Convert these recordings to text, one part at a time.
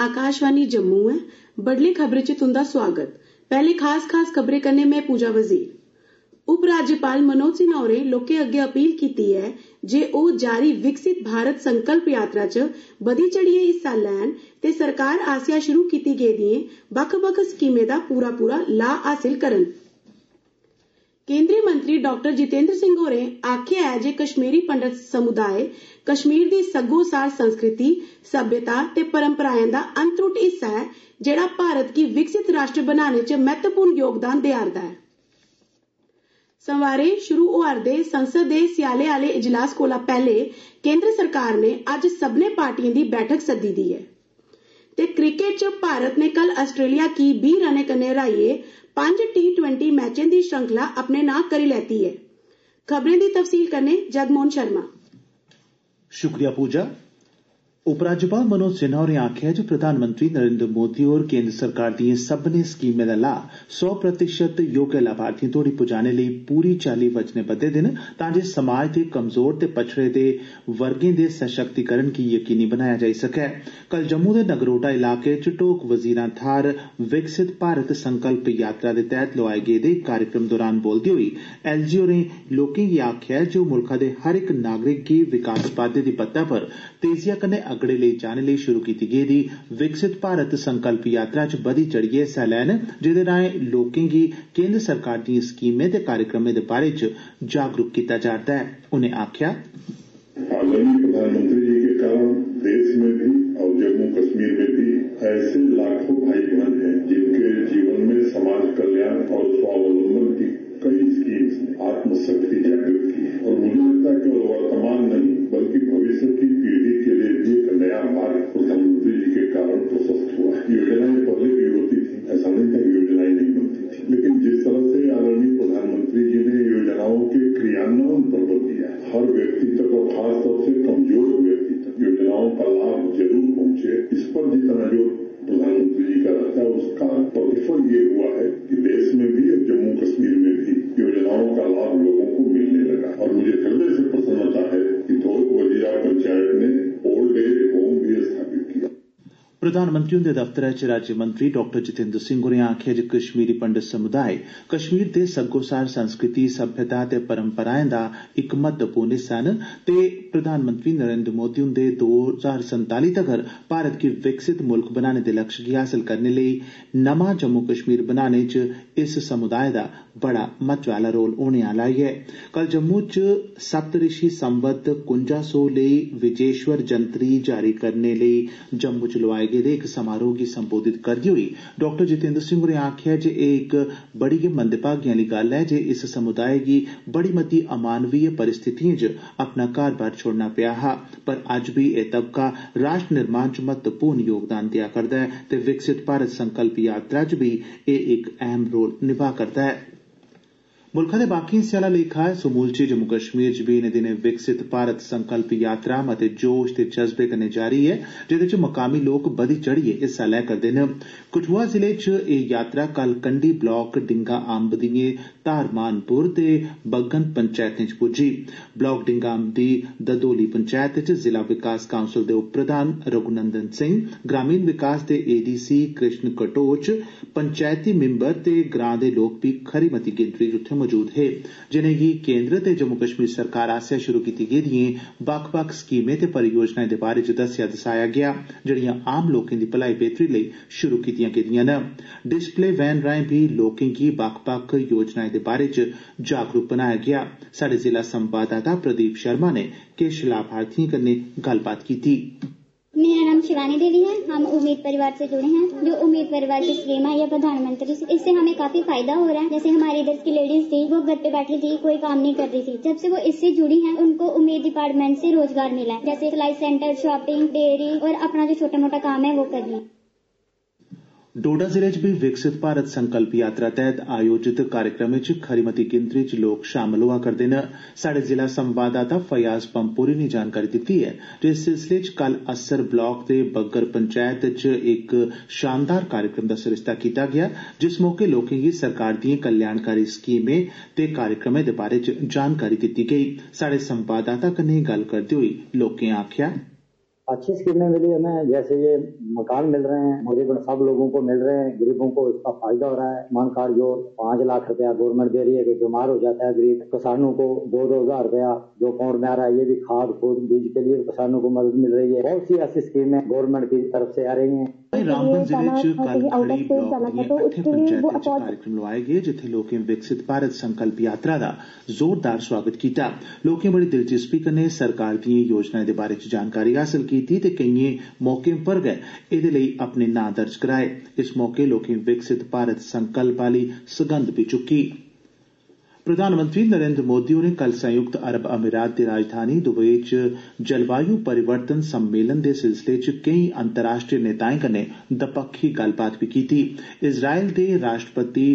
आकाशवाणी जम्मू है। बडली खबरें च तुंदा स्वागत। पैहले खास खास खबरें कन्नै में पूजा वज़ीर। उपराज्यपाल मनोज सिन्हा होरें लोकें अग्गै अपील कीती ऐ जे ओह् जारी विकसित भारत संकल्प यात्रा च बधी चढ़ियै हिस्सा लैन ते सरकार आसेआ शुरू कीती गेदिएँ बक्ख बक्ख स्कीमें दा पूरा पूरा लाह् हासल करन। केंद्री मंत्री डाक्टर जितेंद्र सिंह होरें आखेआ ऐ जे कश्मीरी पंडत समुदाय कश्मीर दी सग्गोसार संस्कृति, सभ्यता ते परंपराएँ दा अनत्रुट हिस्सा ऐ, जेह्ड़ा भारत गी विकसित राष्ट्र बनाने च महत्वपूर्ण योगदान देआ'रदा ऐ। शुरू होआ'रदे संसद दे स्याले आह्ले इजलास कोला पैह्ले केंद्र सरकार ने अज्ज सब्भनें पार्टिएँ दी बैठक सद्दी दी ऐ। ते क्रिकेट च भारत ने कल आस्ट्रेलिया गी बीह् रनें कन्नै हराइयै टी ट्वेंटी मैचें दी श्रृंखला अपने नां करी लैती ऐ। उपराज्यपाल मनोज सिन्हा होरें आखेआ जे प्रधानमंत्री नरेन्द्र मोदी होर केन्द्र सरकार दिएँ सब्भनें स्कीमें दा लाह सौ प्रतिशत योग्य लाभार्थिएँ तोड़ी पुजाने लेई पूरी चाल्ली दे न, तां जे समाज दे कमज़ोर ते पछड़े दे वर्गें दे सशक्तिकरण गी यकीनी बनाया जाई सकै। कल जम्मू दे नगरोटा इलाके च ढोक वजीरां थाहर विकसित भारत संकल्प यात्रा दे तैहत लोआए गेदे इक कार्यक्रम दौरान बोलदे होई एलजी होरें लोकें गी आखेआ जे ओह् मुल्खा दे हर इक नागरिक गी विकास बाद्दे दी बत्तै पर तेजिया कन्नै अगड़े लेई जाने लेई शुरू कीती गेदी विकसित भारत संकल्प यात्रा च बधी चढ़ियै हिस्सा लैन जेह्दे राएं लोकें गी केन्द्र सरकार दिएं स्कीमें ते कार्यक्रमें दे बारे च जागरूक कीता जा'रदा ऐ उनें आखेआ आदरणीय प्रधानमंत्री जी के कारण प्रधानमंत्री हुंदे दफ्तरै च राज्यमंत्री डाक्टर जितेंद्र सिंह होरें आखेआ जे कश्मीरी पंडत समुदाय कश्मीर दे सग्गोसार संस्कृति सभ्यता ते परंपराएं दा इक महत्वपूर्ण हिस्सा न ते प्रधानमंत्री नरेन्द्र मोदी हुंदे दो हजार संताली तगर भारत गी विकसित मुल्ख बनाने दे लक्ष्य गी हासल करने लेई नमां जम्मू कश्मीर बनाने च इस समुदाय दा बड़ा महत्व आला रोल होने आला ऐ कल जम्मू च सप्तऋषि संवत कुंजा सौ लेई विजेश्वर जंत्री जारी करने लेई जम्मू च लोआए गेदे इक समारोह गी संबोधित करदे होई। डाक्टर जितेंद्र सिंह होरें आखेआ जे एह् इक बड़ी गै मंदभागी आली गल्ल ऐ जे इस समुदाय गी बड़ी मती अमानवीय परिस्थितिएँ च अपना घर बार छोड़ना पेआ हा। पर अज्ज बी एह् तबका राष्ट्र निर्माण च महत्वपूर्ण योगदान देआ करदा ऐ ते विकसित भारत संकल्प यात्रा च बी एह् इक अहम रोल निभा करदा ऐ। मुल्खै दे बाकी हिस्सें आला लेखा समूलचे जम्मू कश्मीर च बी इनें दिनें विकसित भारत संकल्प यात्रा मते जोश ते जज्बे कन्नै जारी ऐ जेदे च मकामी लोक बधी चढ़ियै हिस्सा लै करदे न कठुआ जिले च एह् यात्रा कल कंडी ब्लाक डिंगा अम्ब दिएं धारमानपुर ते बग्गन पंचैतें च पुज्जी ब्लाक डिंगा अम्ब दी ददोली पंचैत च जिला विकास काउंसल दे उप प्रधान रघुनंदन सिंह ग्रामीण विकास दे एडीसी कृष्ण कटोच पंचैती मिम्बर ते ग्रां दे लोक बी खरी मती गिनतरी च उत्थे मौजूद हे जिनेंगी केन्द्र ते जम्मू कश्मीर सरकार आसेआ शुरू कीती गेदिएँ बक्ख बक्ख स्कीमें ते परियोजनाएँ दे बारै च दस्सेआ दसाया गेआ जेड़ियाँ आम लोकें दी भलाई बेहतरी लेई शुरू कीतियाँ गेदियाँ न। डिस्पले वैन राएँ बी लोकें गी बक्ख बक्ख योजनाएँ दे बारै च जागरूक बनाया गेआ। साढ़े जिला संवाददाता प्रदीप शर्मा ने किश लाभार्थिएँ कन्नै गल्लबात कीती। मेरा नाम शिवानी देवी है, हम उम्मीद परिवार से जुड़े हैं। जो उम्मीद परिवार की स्कीम है, या प्रधानमंत्री, इससे हमें काफ़ी फ़ायदा हो रहा है। जैसे हमारे इधर की लेडीज़ थी, वो घर पे बैठी थी, कोई काम नहीं कर रही थी। जब से वो इससे जुड़ी हैं, उनको उम्मीद डिपार्टमेंट से रोज़गार मिला है। जैसे सिलाई सेंटर शॉपिंग डेयरी और अपना जो छोटा मोटा काम है, वो कर रही है। डोडा ज़िले च बी विकसित भारत संकल्प यात्रा तैहत आयोजित कार्यक्रमें च खरी मती गिनतरी च लोक शामल होआ करदे न। स्हाड़े जिला संवाददाता फयाज पम्पोरी ने जानकारी दित्ती ऐ जे इस सिलसिले च कल अस्सर ब्लाक दे बग्गर पंचैत च इक शानदार कार्यक्रम दा सरिस्ता कीता गेआ, जिस मौके लोकें गी सरकार दिएँ कल्याणकारी स्कीमें ते कार्यक्रमें दे बारै च जानकारी दित्ती गेई। स्हाड़े संवाददाता कन्नै गल्ल करदे होई लोकें आखेआ अच्छी स्कीमें मिली हमें, जैसे ये मकान मिल रहे हैं तकरीबन सब लोगों को मिल रहे हैं, गरीबों को इसका फ़ायदा हो रहा है। मान कार्ड जो पाँच लाख रुपया गवर्नमेंट दे रही है कि बीमार हो जाता है गरीब, किसानों को दो दो हज़ार रुपया, जो अकाउंट में आ रहा है, ये भी खाद खूद बीज के लिए किसानों को मदद मिल रही है। बहुत सी ऐसी स्कीमें गवर्नमेंट की तरफ़ से आ रही है। च कल खड़ी ब्लाक दिएँ अट्ठे पंचैतें च कार्यक्रम लोआए गे जित्थे लोकें विकसित भारत संकल्प यात्रा दा जोरदार स्वागत कीता लोकें बड़ी दिलचस्पी कन्नै सरकार दिएँ योजनाएँ दे बारै च जानकारी हासल कीती ते केइएँ मौकें पर गै एदे लेई अपने नां दर्ज कराए। इस मौके लोकें विकसित भारत संकल्प आली सगंध बी चुक्की प्रधानमंत्री नरेन्द्र मोदी होरें कल संयुक्त अरब अमीरात दी राजधानी दुबई च जलवायु परिवर्तन सम्मेलन दे सिलसिले च केई अंतर्राष्ट्रीय नेताएँ कन्नै दपक्खी गल्लबात बी कीती। इज़राइल दे राष्ट्रपति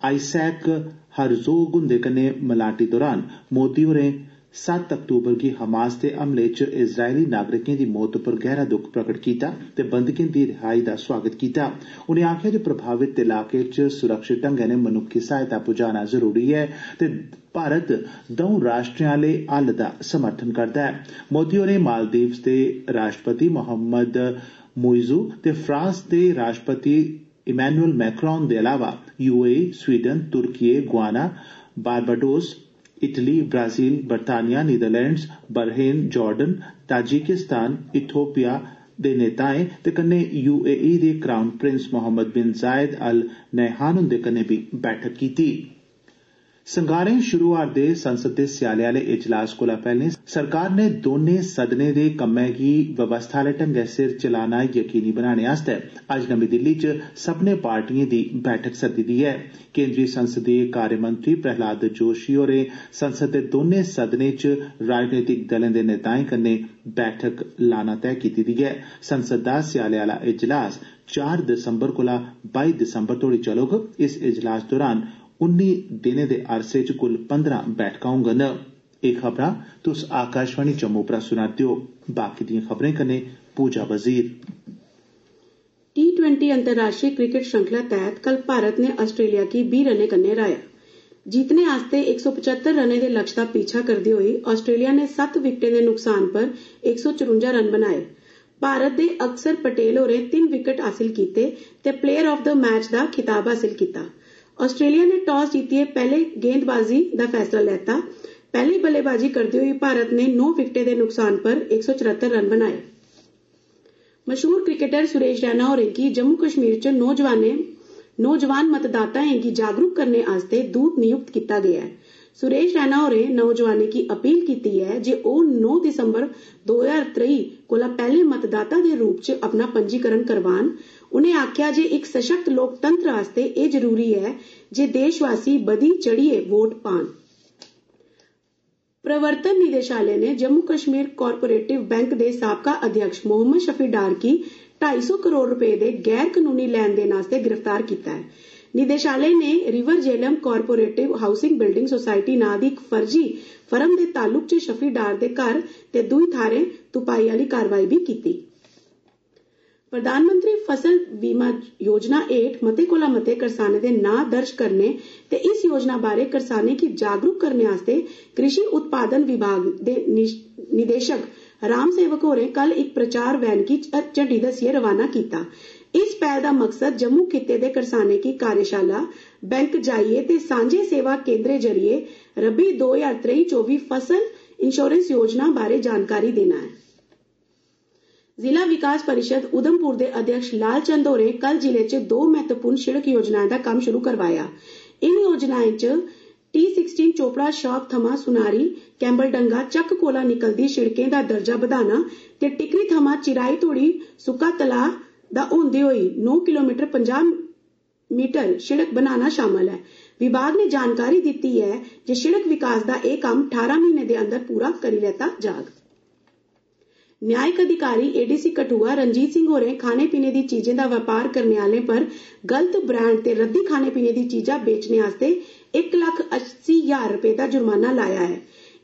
आईसैक हरजोग हुन्दे कन्नै मलाटी दौरान मोदी होरें सत्त अक्तूबर गी हमास दे हमले च इज़राइली नागरिकें दी मौत पर गैहरा दुख प्रकट कीता ते बंदकें दी रिहाई दा स्वागत कीता। उनें आखेआ जे प्रभावित इलाके च सुरक्षित ढंगै नै मनुक्खी सहायता पुजाना ज़रूरी ऐ ते भारत दौं राष्ट्रें आले हल दा समर्थन करदा ऐ। मोदी होरें मालदीव्स दे राष्ट्रपति मोहम्मद मोइजू ते फ्रांस दे राष्ट्रपति इमैनुअल मैक्रान दे अलावा UAE Sweden Turkiye Guyana, Barbados Italy Brazil बरतानिया Netherlands Bahrain Jordan Tajikistan Ethiopia दे नेताएँ ते कन्नै यूएई दे crown prince Mohammed bin Zayed Al Nahyan हुन्दे कन्नै बी बैठक कीती संगारें शुरू होआ'रदे संसद दे स्याले आले इजलास कोला पैहले सरकार नै दौनें सदनें दे कम्मै गी व्यवस्था आले ढंगै सिर चलाना यकीनी बनाने आस्तै अज्ज नमीं दिल्ली च सब्बनें पार्टिएं दी बैठक सद्दी दी ऐ केन्द्री संसदीय कार्यमंत्री प्रहलाद जोशी होरें संसद दे दौनें सदनें च राजनीतिक दलें दे नेताएं कन्नै बैठक लाना तैह कीती दी ऐ संसद दा स्याले आला इजलास चार दिसम्बर कोला बाई दिसम्बर तोड़ी चलोग इस इजलास दौरान उन्नी दिनें दे अरसे च कुल पंदरां बैठकां होंगन टी ट्वेंटी अंतर्राष्ट्रीय क्रिकेट श्रृंखला तैह्त कल भारत ने आस्ट्रेलिया गी बीह् रनें कन्नै हराया। जीतने आस्तै 175 रनें दे लक्ष्य दा पीछा करदे होई आस्ट्रेलिया ने सत्त विकटें दे नुकसान पर 154 रन बनाए। भारत दे अक्सर पटेल होरें तिन विकेट हासिल कीते ते प्लेयर ऑफ़ द मैच दा खिताब हासिल कीता। आस्ट्रेलिया ने टॉस जीतने पहले गेंदबाजी का फैसला लैता। पहली बल्लेबाजी करते हुए भारत ने नौ विकटें के नुकसान पर 174 रन बनाए। मशहूर क्रिकेटर सुरेश रैना होरें गी जम्मू कश्मीर च नौजवान मतदाताएँ गी जागरूक करने आस्तै दूत नियुक्त कीता गेआ ऐ। सुरेश रैना होरें नौजवानें गी अपील कीती ऐ जे ओह् 9 दिसंबर 2023 कोला पैहले मतदाता दे रूप च अपना पंजीकरण करवान। उनें आखेआ जे इक सशक्त लोकतंत्र आस्तै एह् ज़रूरी ऐ जे देशवासी बधी चढ़ियै वोट पान। प्रवर्तन निदेशालय ने जम्मू कश्मीर कॉरपोरेटिव बैंक दे साबका अध्यक्ष मोहम्मद शफी डार गी 250 करोड़ रपे दे गैर कनूनी लैन देन आस्तै गिरफ़्तार कीता ऐ। निदेशालय ने river Jhelum cooperative housing building society नां दी इक फर्जी फर्म दे ताल्लुक च शफी डार दे घर ते दुई थाहरें तुपाई आली कारवाई बी कीती। प्रधानमंत्री फ़सल बीमा योजना हेठ मते कोला मते करसानें दे नां दर्ज करने ते इस योजना बारै करसानें गी जागरूक करने आस्तै कृषि उत्पादन विभाग दे निदेशक राम सेवक होरें कल इक प्रचार वैन गी झंडी दस्सियै रवाना कीता। इस पैह्ल दा मकसद जम्मू खित्ते दे करसानें गी कार्यशाला, बैंक जाइयै ते सांझे सेवा केन्द्रें ज़रिए रबी दो ज्हार त्रेई चौबी फ़सल इंश्योरेंस योजना बारै जानकारी देना ऐ जिला विकास परिषद उधमपुर दे अध्यक्ष लाल चंद होरें कल ज़िले च दो महत्वपूर्ण शिड़क योजनाएँ दा कम्म शुरू करवाया। इन योजनाएँ च टी सिक्सटीन चोपड़ा शॉप थमां सुनारी कैम्बलडंगा चक्क कोला निकलदी शिड़कें दा दर्जा बधाना ते टिकरी थमां चिराई तोड़ी सुक्का तलाऽ दा होंदे होई नौ किलोमीटर पंजाह मीटर शिड़क बनाना शामल ऐ विभाग ने जानकारी दित्ती ऐ जे शिड़क विकास दा एह् कम्म ठारां म्हीने दे अंदर पूरा करी लैता जाग। न्यायिक अधिकारी एडीसी कठुआ रंजीत सिंह होरें खाने पीने दी चीज़ें दा व्यापार करने आह्लें पर गलत ब्रांड ते रद्दी खाने पीने दी चीजां बेचने आस्तै इक लक्ख अस्सी ज्हार रपे दा जुर्माना लाया ऐ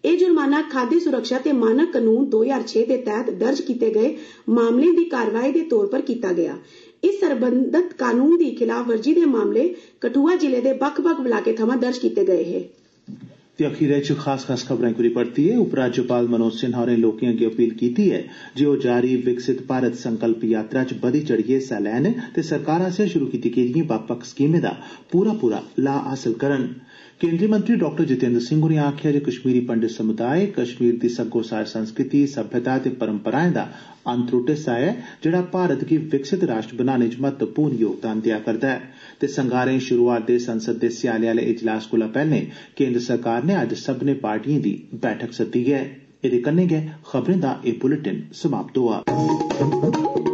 एह् जुर्माना खाद्य सुरक्षा ते मानक कानून 2006 दे तैह्त दर्ज कीते गए मामलें दी कारवाई दे तौर पर कीता गेआ इस सरबंधत कनून दी खिलाफवर्जी दे मामले कठुआ ज़िले दे बक्ख बक्ख इलाकें थमां दर्ज कीते गए हे ते अखीरै च खास खास खबरें करी परतियै उपराज्यपाल मनोज सिन्हा होरें लोकें अग्गे अपील कीती ऐ जे ओह् जारी विकसित भारत संकल्प यात्रा च बधी चढ़ियै हिस्सा लैन ते सरकार आसेआ शुरू कीती गेदिएं बक्ख बक्ख स्कीमें दा पूरा पूरा लाह हासल करन केन्द्री मंत्री डॉ जितेंद्र सिंह होरें आखेआ जे कश्मीरी पंडित समुदाय कश्मीर दी सग्गोसार संस्कृति सभ्यता ते परम्पराएं दा अनत्रुट हिस्सा ऐ जेहड़ा भारत गी विकसित राष्ट्र बनाने च महत्वपूर्ण योगदान देआ करदा ऐ ते संगारें शुरू होआ दे संसद दे स्याले आले इजलास कोला पैहले केन्द्र सरकार नै अज्ज सब्भनें पार्टिएं दी बैठक सद्दी ऐ एह्दे कन्नै गै खबरें दा एह् बुलेटिन समाप्त होआ